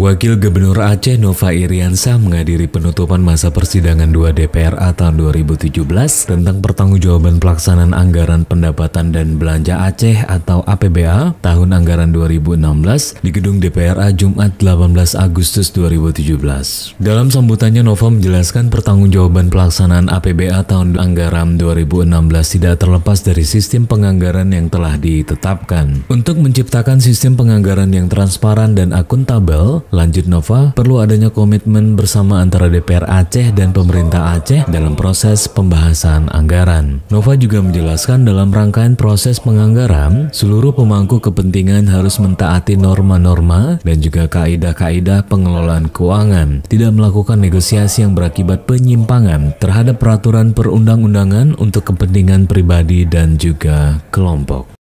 Wakil Gubernur Aceh Nova Iriansa menghadiri penutupan masa persidangan 2 DPRA tahun 2017 tentang pertanggungjawaban pelaksanaan anggaran pendapatan dan belanja Aceh atau APBA tahun anggaran 2016 di gedung DPRA Jumat 18 Agustus 2017. Dalam sambutannya Nova menjelaskan pertanggungjawaban pelaksanaan APBA tahun anggaran 2016 tidak terlepas dari sistem penganggaran yang telah ditetapkan. Untuk menciptakan sistem penganggaran yang transparan dan akuntabel, Lanjut Nova, perlu adanya komitmen bersama antara DPR Aceh dan pemerintah Aceh dalam proses pembahasan anggaran. Nova juga menjelaskan dalam rangkaian proses penganggaran, seluruh pemangku kepentingan harus mentaati norma-norma dan juga kaidah-kaidah pengelolaan keuangan, tidak melakukan negosiasi yang berakibat penyimpangan terhadap peraturan perundang-undangan untuk kepentingan pribadi dan juga kelompok.